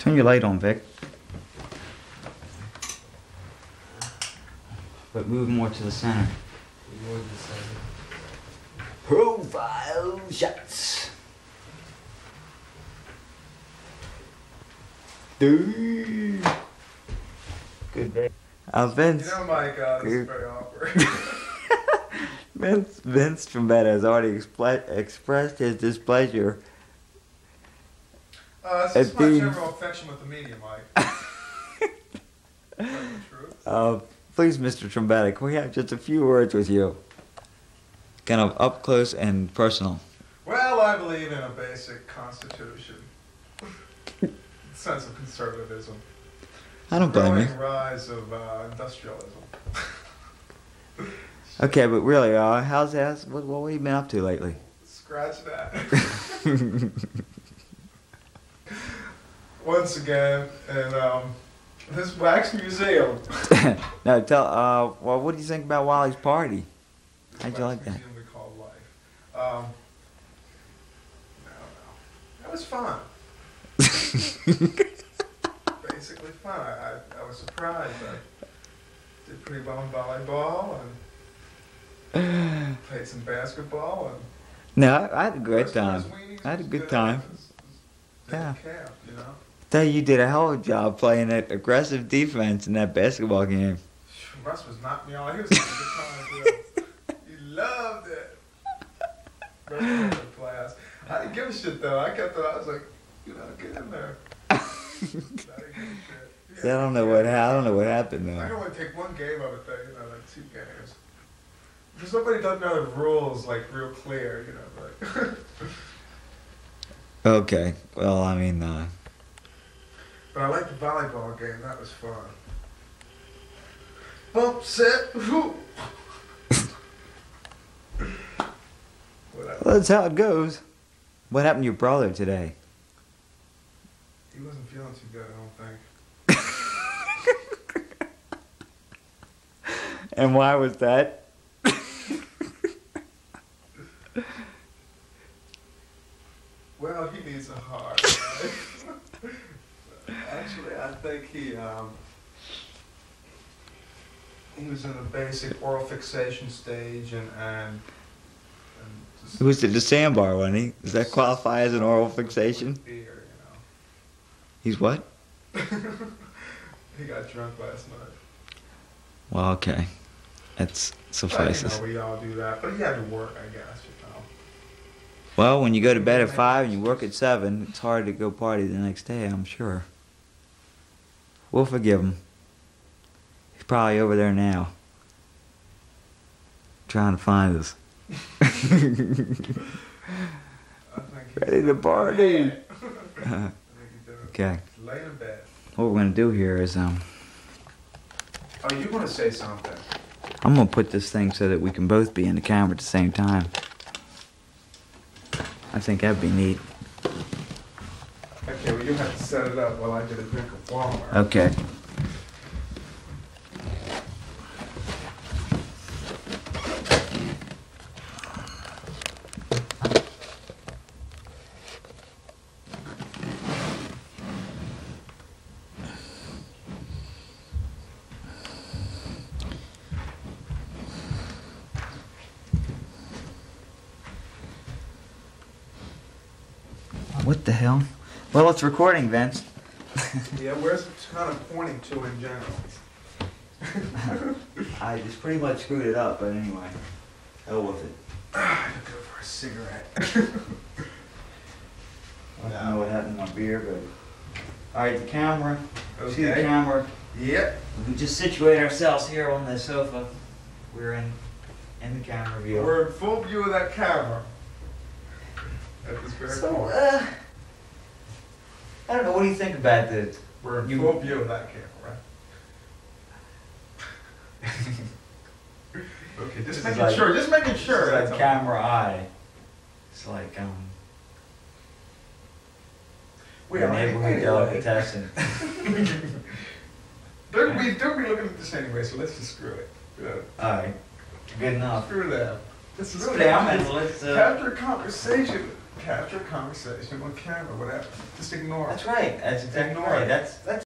Turn your light on, Vic. But move more to the center. Profile shots. Dude. Good day. Uh, Vince. You know, Mike, uh, this is very awkward. Vince, Vince Trombetta has already expl- expressed his displeasure. Uh, it's It just my being- general affection with the media, Mike. Is that the truth? Uh, please, Mr. Trombetta, can we have just a few words with you? Kind of up close and personal. Well, I believe in a basic constitution. sense of conservatism. I don't blame you. Rise of uh, industrialism. Okay, but really, uh, how's that? What, what have you been up to lately? Scratch that. Once again, in um, this wax museum. no, tell. Uh, well, what do you think about Wally's party? How'd you like that? Museum we call life. Um, I don't know. It was fun. Basically fun. I, I, I was surprised. I did pretty well in volleyball and played some basketball and. no, I, I had a great time. I had a good time. Yeah. Camp, you know. Tell you, did a hell of a job playing that aggressive defense in that basketball game. Russ was knocking me out. He was having a good time. he loved it. Russ was. I didn't give a shit though. I kept it. I was like, you know, get in there. I didn't give a shit. I don't know what I don't know what happened I though. can only take one game out of it though. You know, like two games. Because somebody doesn't know the rules like real clear. You know, like. Okay, well, I mean, uh, but I like the volleyball game. That was fun. Bump set. whoo. Well, that's how it goes. What happened to your brother today? He wasn't feeling too good, I don't think. And why was that? Well, he needs a heart. Actually, I think he um, he was in the basic oral fixation stage and and. and It was at the sandbar, wasn't he? Does that qualify as an oral fixation? Beer, He's what? he got drunk last night. Well, okay. That's But, suffices. you know, we all do that, but he had to work, I guess. You know. Well, when you go to bed at five and you work at seven, it's hard to go party the next day, I'm sure. We'll forgive him. He's probably over there now. Trying to find us. I think he's Ready to party. I think he's doing okay. Lay in bed. What we're gonna do here is um Oh, you want to say something? I'm gonna put this thing so that we can both be in the camera at the same time. I think that'd be neat. Okay, well, you have to set it up while I get a drink of water. Okay. What the hell? Well, it's recording, Vince. Yeah, where's it kind of pointing to in general? I just pretty much screwed it up, but anyway. Hell with it. I could go for a cigarette. I don't know what happened to my beer, but. Alright, the camera. Okay. See the camera. Yep. We just situate ourselves here on the sofa. We're in in the camera view. We're in full view of that camera. At this very so, point. uh, I don't know. What do you think about this? We're in you- full view of that camera, right? okay, just making like- sure. Just making sure. like that's all. camera eye. It's like um. The wait, neighborhood delicatessen. They're be they're be looking at this anyway, so let's just screw it. You know, All right. Good enough. screw them. This is Screw them and let's. Uh, After a conversation, capture a conversation with camera, whatever. Just ignore it. That's right, that's exactly Ignore right, it. that's, that's